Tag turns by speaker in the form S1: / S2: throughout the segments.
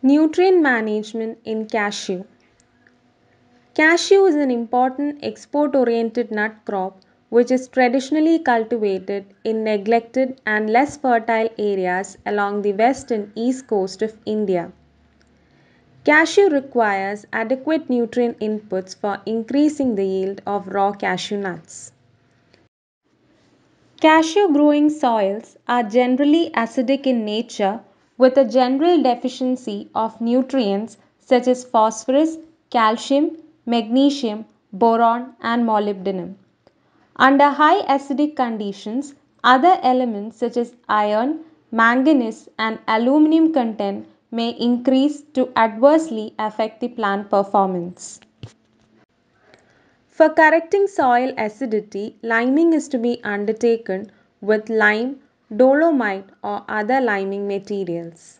S1: Nutrient management in cashew. Cashew is an important export oriented nut crop which is traditionally cultivated in neglected and less fertile areas along the west and east coast of India. Cashew requires adequate nutrient inputs for increasing the yield of raw cashew nuts. Cashew growing soils are generally acidic in nature with a general deficiency of nutrients such as phosphorus, calcium, magnesium, boron, and molybdenum. Under high acidic conditions, other elements such as iron, manganese, and aluminum content may increase to adversely affect the plant performance. For correcting soil acidity, liming is to be undertaken with lime dolomite or other liming materials.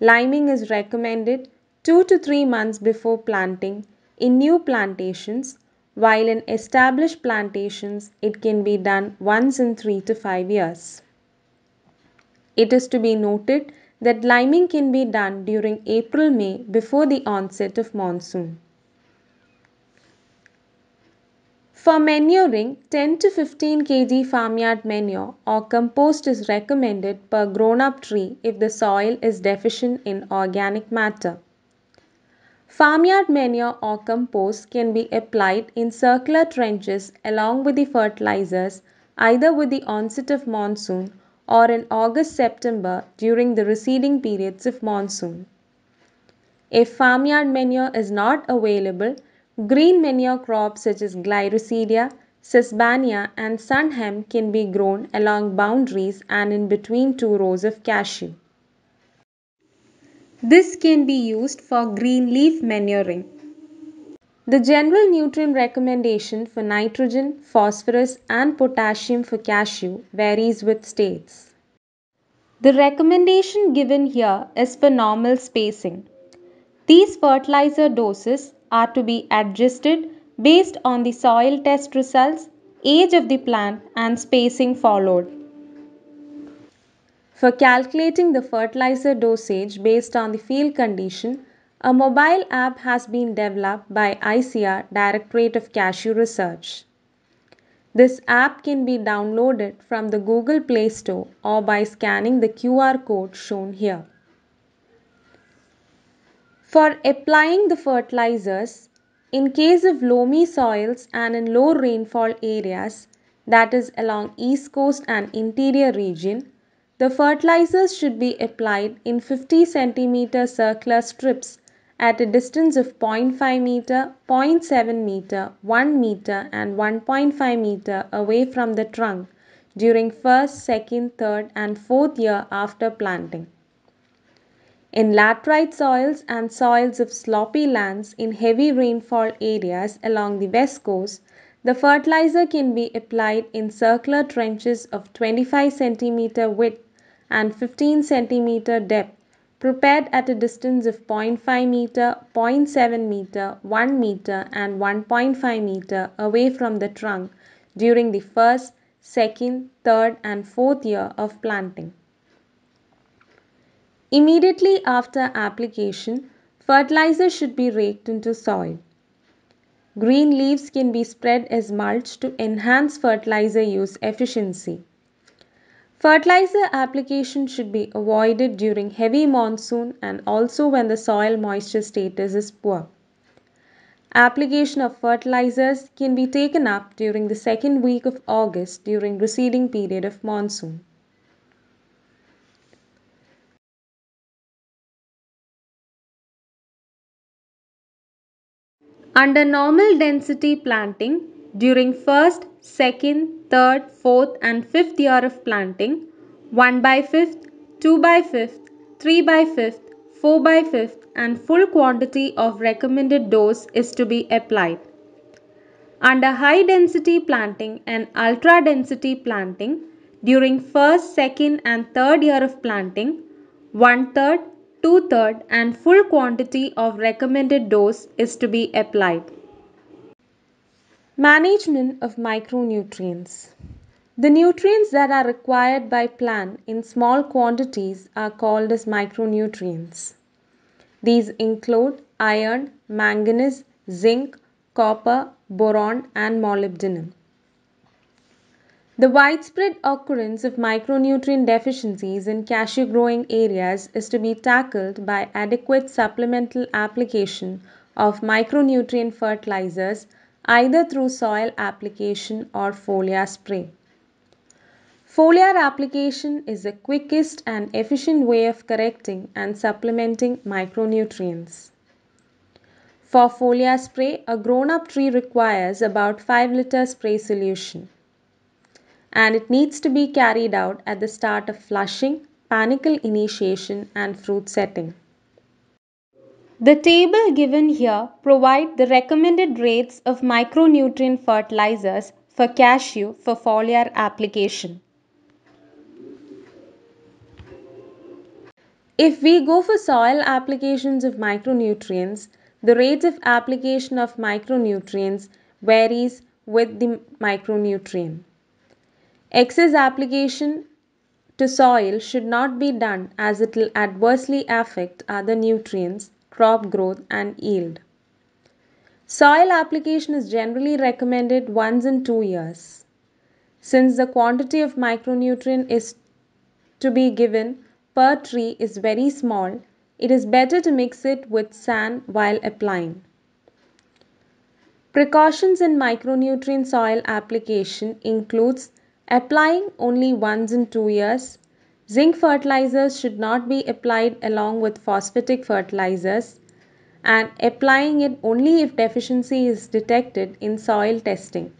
S1: Liming is recommended 2 to 3 months before planting in new plantations while in established plantations it can be done once in 3 to 5 years. It is to be noted that liming can be done during April-May before the onset of monsoon. For manuring, 10 to 15 kg farmyard manure or compost is recommended per grown up tree if the soil is deficient in organic matter. Farmyard manure or compost can be applied in circular trenches along with the fertilizers either with the onset of monsoon or in August September during the receding periods of monsoon. If farmyard manure is not available, Green manure crops such as Gliricidia, Sesbania and sun hemp can be grown along boundaries and in between two rows of cashew. This can be used for green leaf manuring. The general nutrient recommendation for nitrogen, phosphorus and potassium for cashew varies with states. The recommendation given here is for normal spacing. These fertilizer doses are to be adjusted based on the soil test results, age of the plant and spacing followed. For calculating the fertilizer dosage based on the field condition, a mobile app has been developed by ICAR Directorate of Cashew Research. This app can be downloaded from the Google Play Store or by scanning the QR code shown here. For applying the fertilizers, in case of loamy soils and in low rainfall areas, that is along east coast and interior region, the fertilizers should be applied in 50 cm circular strips at a distance of 0.5 meter, 0.7 meter, 1 meter and 1.5 meter away from the trunk during first, second, third and fourth year after planting. In laterite soils and soils of sloppy lands in heavy rainfall areas along the west coast, the fertilizer can be applied in circular trenches of 25 cm width and 15 cm depth prepared at a distance of 0.5 meter, 0.7 meter, 1 meter and 1.5 meter away from the trunk during the first, second, third and fourth year of planting. Immediately after application, fertilizer should be raked into soil. Green leaves can be spread as mulch to enhance fertilizer use efficiency. Fertilizer application should be avoided during heavy monsoon and also when the soil moisture status is poor. Application of fertilizers can be taken up during the second week of August during receding period of monsoon. Under normal density planting, during first, second, third, fourth and fifth year of planting, 1 by 5th, 2 by 5th, 3 by 5th, 4 by 5th and full quantity of recommended dose is to be applied. Under high density planting and ultra density planting, during first, second and third year of planting, one third, two-third and full quantity of recommended dose is to be applied. Management of micronutrients. The nutrients that are required by plant in small quantities are called as micronutrients. These include iron, manganese, zinc, copper, boron, and molybdenum. The widespread occurrence of micronutrient deficiencies in cashew growing areas is to be tackled by adequate supplemental application of micronutrient fertilizers either through soil application or foliar spray. Foliar application is the quickest and efficient way of correcting and supplementing micronutrients. For foliar spray, a grown-up tree requires about 5 liter spray solution and it needs to be carried out at the start of flushing, panicle initiation and fruit setting. The table given here provide the recommended rates of micronutrient fertilizers for cashew for foliar application. If we go for soil applications of micronutrients, the rates of application of micronutrients varies with the micronutrient. Excess application to soil should not be done as it will adversely affect other nutrients, crop growth and yield. Soil application is generally recommended once in 2 years. Since the quantity of micronutrient is to be given per tree is very small, it is better to mix it with sand while applying. Precautions in micronutrient soil application includes applying only once in 2 years. Zinc fertilizers should not be applied along with phosphatic fertilizers and applying it only if deficiency is detected in soil testing.